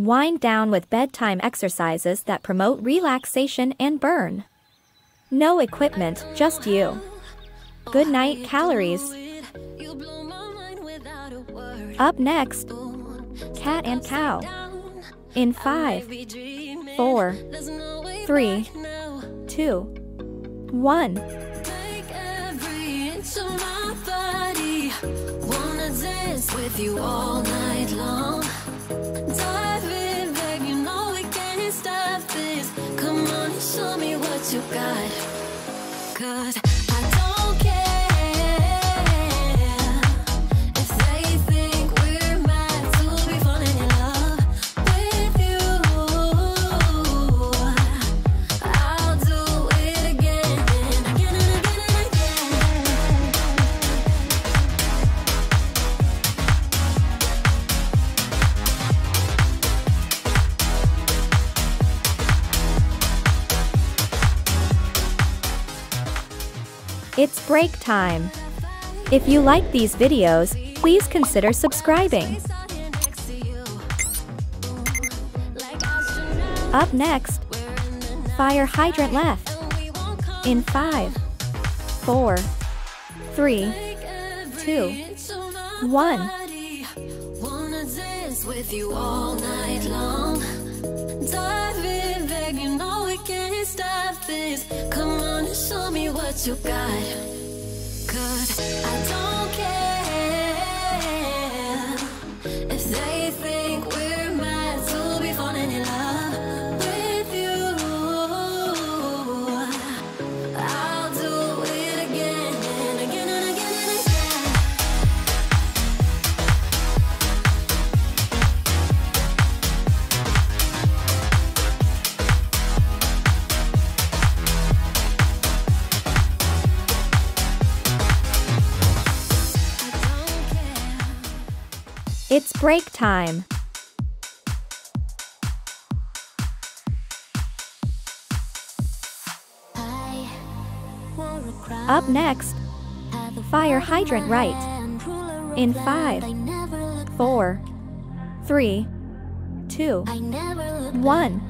Wind down with bedtime exercises that promote relaxation and burn. No equipment, just you. Good night calories. Up next, cat and cow. In five, four, three, two, one. With you all night long. Can't stop this. Come on show me what you got. Cause It's break time. If you like these videos, please consider subscribing. Up next, fire hydrant left. In five, four, three, two, one. Wanna dance with you all night long. Dive in, Come on and show me what you got. Cause I don't care It's break time. Up next, fire hydrant right. In five, four, three, two, one.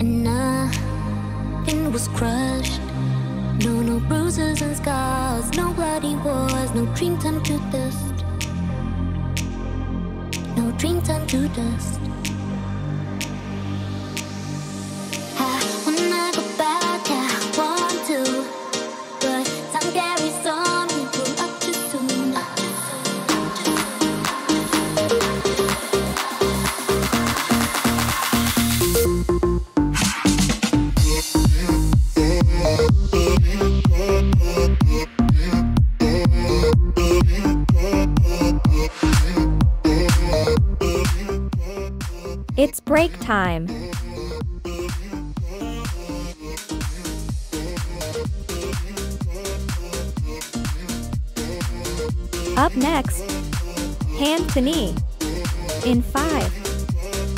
And nothing was crushed. No, no bruises and scars, no bloody wars, no dream turned to dust. No dream turned to dust. It's break time. Up next, hand to knee. In five,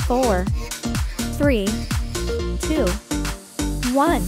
four, three, two, one.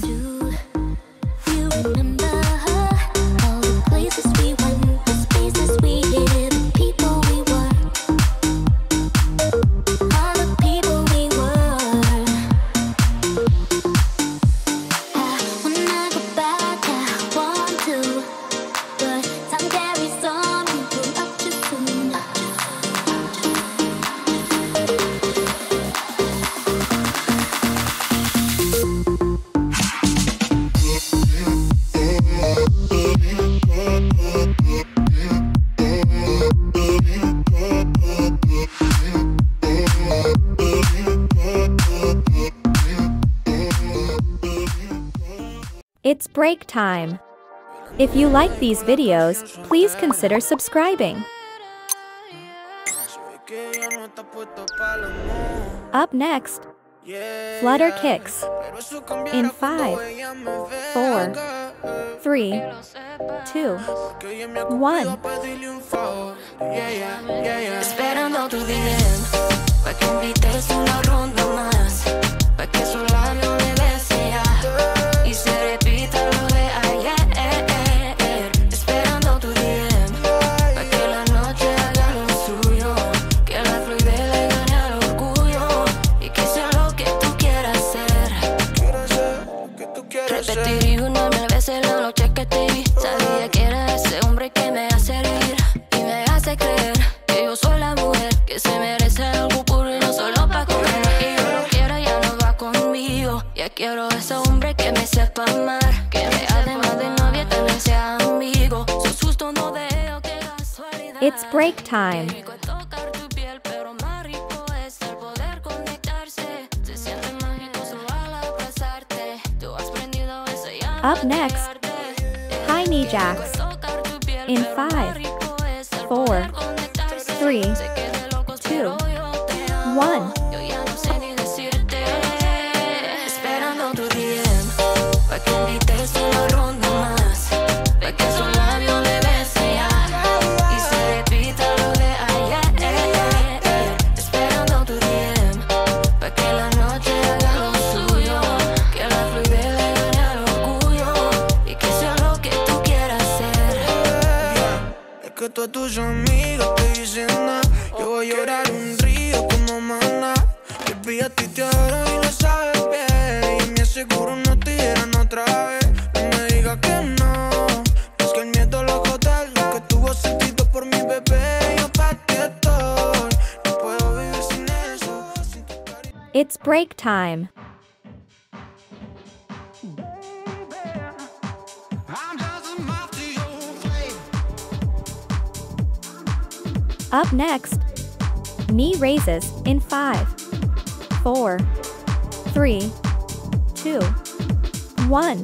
It's break time. If you like these videos, please consider subscribing. Up next, Flutter Kicks. In five, four, three, two, one. Esperando tu DM Pa' que invites una ronda más Pa' que su Ya quiero ese hombre que me sepa amar. Que me además de novia también sea amigo. Su susto no veo, qué casualidad. It's break time. Up next, High Knee Jacks in pero tus amigas te dicen nada. Yo voy a llorar un río como maná. Baby, a ti te adoro y lo sabes bien. Y me aseguro no te dieran otra vez. No me digas que no. Es que el miedo lo. Lo que tuvo sentido por mi bebé. Yo pa' ti estoy. No puedo vivir sin eso. Sin tu. It's break time. Up next, knee raises in five, four, three, two, one.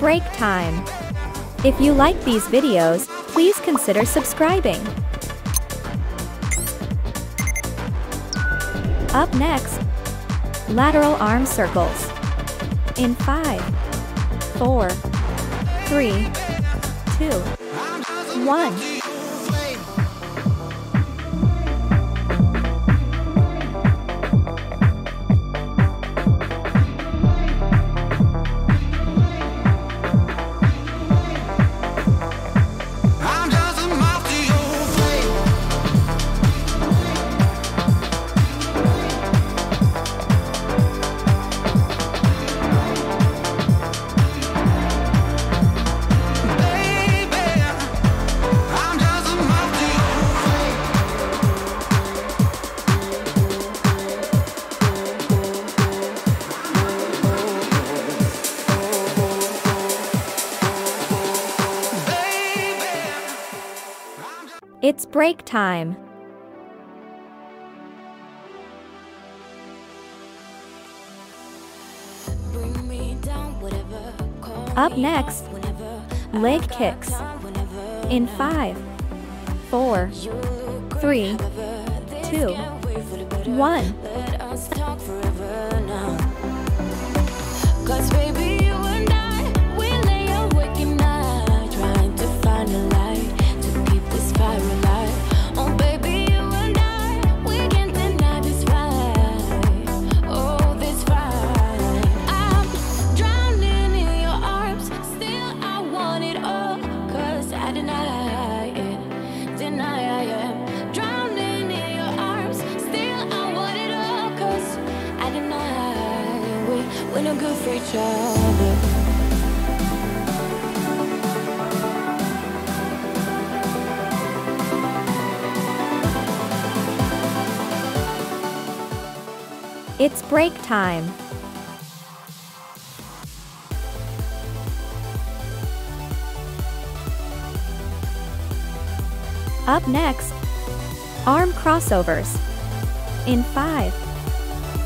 break time. If you like these videos, please consider subscribing. Up next, lateral arm circles. In five, four, three, two, one. 4, 3, 2, 1. It's break time. Bring me down, whatever. Up next, whenever. leg kicks. In five, four, three, two, one. four, You look great, three, however. This two, can't wait for the better. one. We're good for each other. It's break time. Up next, arm crossovers. In five,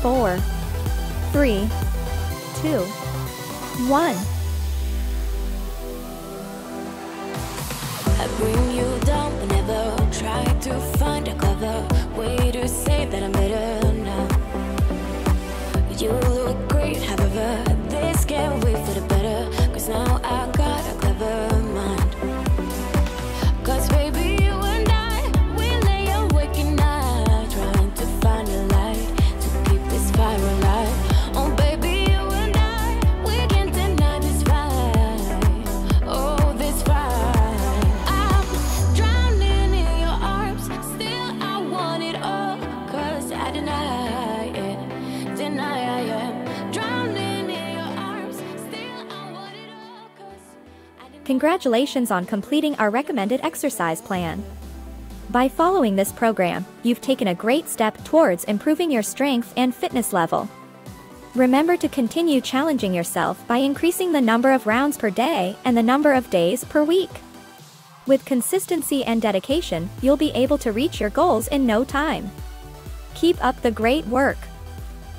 four, three, two, one. I bring you down whenever try to find a cover. Congratulations on completing our recommended exercise plan. By following this program, you've taken a great step towards improving your strength and fitness level. Remember to continue challenging yourself by increasing the number of rounds per day and the number of days per week. With consistency and dedication, you'll be able to reach your goals in no time. Keep up the great work.